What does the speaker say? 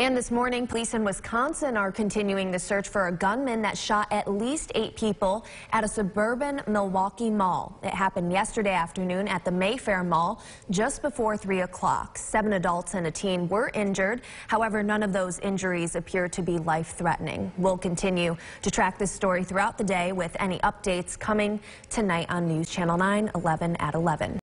And this morning, police in Wisconsin are continuing the search for a gunman that shot at least eight people at a suburban Milwaukee mall. It happened yesterday afternoon at the Mayfair Mall just before 3 o'clock. Seven adults and a teen were injured. However, none of those injuries appear to be life-threatening. We'll continue to track this story throughout the day with any updates coming tonight on News Channel 9, 11 at 11.